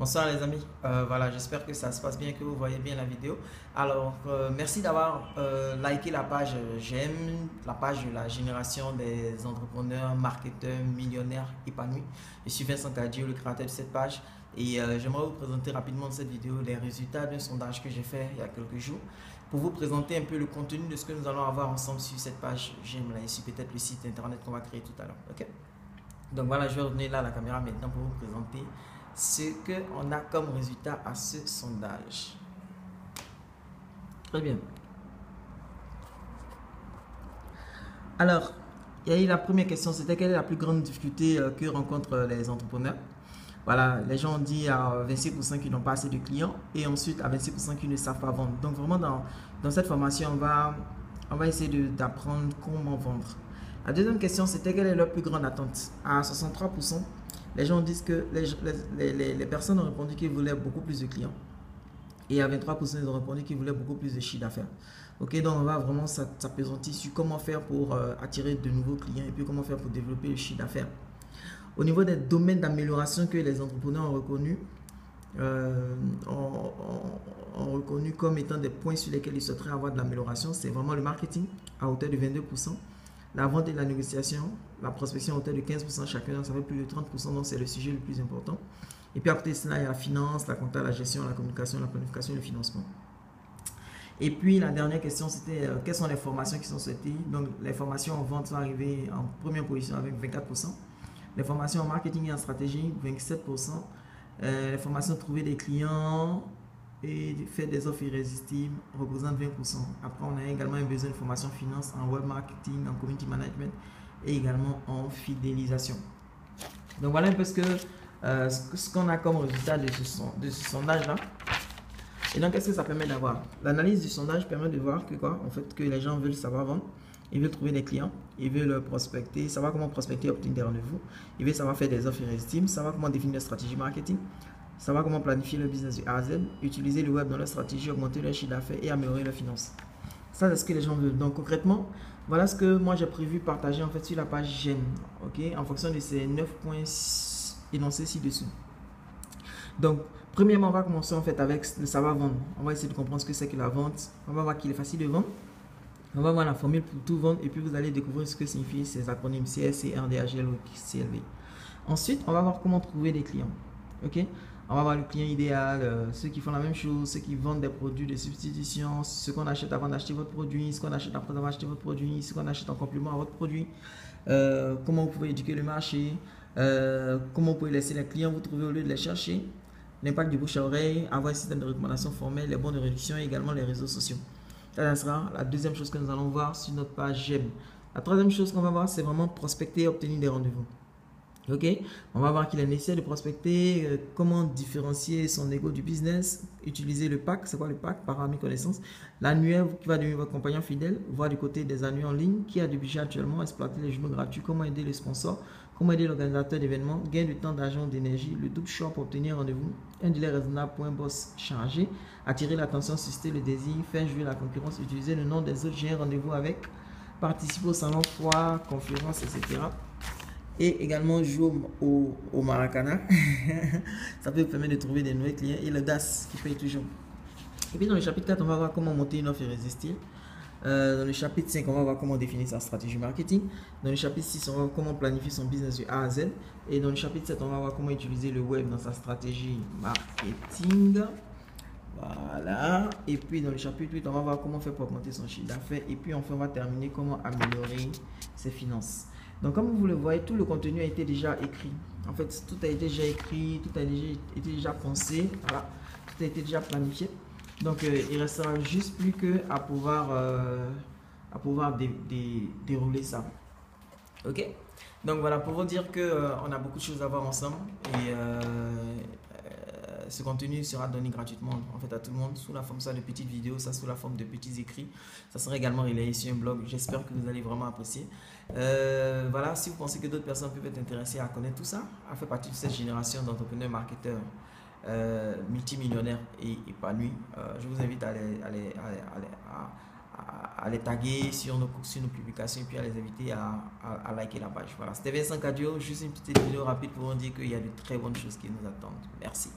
Bonsoir les amis, euh, voilà j'espère que ça se passe bien, que vous voyez bien la vidéo. Alors euh, merci d'avoir euh, liké la page j'aime, la page de la génération des entrepreneurs, marketeurs, millionnaires épanouis. Je suis Vincent Cadio, le créateur de cette page et j'aimerais vous présenter rapidement cette vidéo les résultats d'un sondage que j'ai fait il y a quelques jours pour vous présenter un peu le contenu de ce que nous allons avoir ensemble sur cette page j'aime là ici peut-être le site internet qu'on va créer tout à l'heure. Donc voilà je vais revenir là à la caméra maintenant pour vous présenter ce qu'on a comme résultat à ce sondage. Très bien. Alors, il y a eu la première question, c'était quelle est la plus grande difficulté euh, que rencontrent les entrepreneurs? Voilà, les gens ont dit à 26% qu'ils n'ont pas assez de clients et ensuite à 26% qu'ils ne savent pas vendre. Donc vraiment dans, dans cette formation, on va, on va essayer d'apprendre comment vendre. La deuxième question, c'était quelle est leur plus grande attente? À 63%, les gens disent que les, les, personnes ont répondu qu'ils voulaient beaucoup plus de clients. Et à 23%, ils ont répondu qu'ils voulaient beaucoup plus de chiffre d'affaires. Ok, donc on va vraiment s'appesantir sur comment faire pour euh, attirer de nouveaux clients et puis comment faire pour développer le chiffre d'affaires. Au niveau des domaines d'amélioration que les entrepreneurs ont reconnus, euh, ont, ont, reconnu comme étant des points sur lesquels ils souhaiteraient avoir de l'amélioration, c'est vraiment le marketing à hauteur de 22%, la vente et la négociation, la prospection à hauteur de 15% chacun, ça fait plus de 30%, donc c'est le sujet le plus important. Et puis après cela, il y a la finance, la compta, la gestion, la communication, la planification le financement. Et puis la dernière question, c'était euh, quelles sont les formations qui sont souhaitées. Donc les formations en vente sont arrivées en première position avec 24%. Les formations en marketing et en stratégie, 27%. Euh, les formations trouver des clients, et faire des offres irrésistibles représente 20%. Après, on a également un besoin de formation finance en web marketing, en community management et également en fidélisation. Donc voilà un peu ce que euh, ce qu'on a comme résultat de ce, sondage-là. Et donc, qu'est-ce que ça permet d'avoir? L'analyse du sondage permet de voir que quoi? En fait, que les gens veulent savoir vendre, ils veulent trouver des clients, ils veulent prospecter, savoir comment prospecter, obtenir des rendez-vous, ils veulent savoir faire des offres irrésistibles, savoir comment définir une stratégie marketing, savoir comment planifier le business du A à Z, utiliser le web dans leur stratégie, augmenter leur chiffre d'affaires et améliorer leurs finances. Ça, c'est ce que les gens veulent. Donc, concrètement, voilà ce que moi j'ai prévu partager en fait sur la page j'aime, ok, en fonction de ces 9 points énoncés ci-dessous. Donc, premièrement, on va commencer en fait avec le savoir vendre. On va essayer de comprendre ce que c'est que la vente. On va voir qu'il est facile de vendre. On va voir la formule pour tout vendre et puis vous allez découvrir ce que signifient ces acronymes CS, RDHL ou CLV. Ensuite, on va voir comment trouver des clients. Ok? On va voir le client idéal, euh, ceux qui font la même chose, ceux qui vendent des produits de substitution, ce qu'on achète avant d'acheter votre produit, ce qu'on achète après avoir acheté votre produit, ce qu'on achète en complément à votre produit, euh, comment vous pouvez éduquer le marché, euh, comment vous pouvez laisser les clients vous trouver au lieu de les chercher, l'impact du bouche à oreille, avoir un système de recommandation formel, les bons de réduction et également les réseaux sociaux. Ça, sera la deuxième chose que nous allons voir sur notre page J'aime. La troisième chose qu'on va voir, c'est vraiment prospecter et obtenir des rendez-vous. On va voir qu'il est nécessaire de prospecter, euh, comment différencier son ego du business, utiliser le pack, c'est quoi le pack? Par mes connaissances, l'annuaire qui va devenir votre compagnon fidèle, voir du côté des annuaires en ligne, qui a du budget actuellement, exploiter les journaux gratuits, comment aider les sponsors, comment aider l'organisateur d'événements, gain du temps, d'argent, d'énergie, le double shop pour obtenir rendez-vous, un délai raisonnable pour un boss chargé, attirer l'attention, susciter le désir, faire jouer la concurrence, utiliser le nom des autres, j'ai rendez-vous avec, participer au salon, foire, conférence, etc et également jouer au, au Maracana. ça peut vous permettre de trouver des nouveaux clients et le DAS qui paye toujours. Et puis dans le chapitre 4, on va voir comment monter une offre irrésistible. Euh, dans le chapitre 5, on va voir comment définir sa stratégie marketing. Dans le chapitre 6, on va voir comment planifier son business du A à Z. Et dans le chapitre 7, on va voir comment utiliser le web dans sa stratégie marketing. Voilà. Et puis dans le chapitre 8, on va voir comment faire pour augmenter son chiffre d'affaires. Et puis enfin, on va terminer comment améliorer ses finances. Donc, comme vous le voyez, tout le contenu a été déjà écrit. En fait, tout a été déjà écrit, tout a déjà été déjà pensé, voilà, tout a été déjà planifié. Donc, euh, il restera juste plus que à pouvoir, euh, à pouvoir dérouler ça. Ok? Donc, voilà, pour vous dire que euh, a beaucoup de choses à voir ensemble et ce contenu sera donné gratuitement en fait à tout le monde sous la forme de petites vidéos, sous la forme de petits écrits. Ça sera également relayé sur un blog. J'espère que vous allez vraiment apprécier. Euh, voilà, si vous pensez que d'autres personnes peuvent être intéressées à connaître tout ça, à faire partie de cette génération d'entrepreneurs, marketeurs, euh, multimillionnaires et épanouis, euh, je vous invite à les, les, taguer sur nos, sur nos publications et puis à les inviter à, à, liker la page. Voilà, c'était Vincent Cadio, juste une petite vidéo rapide pour vous dire qu'il y a de très bonnes choses qui nous attendent. Merci.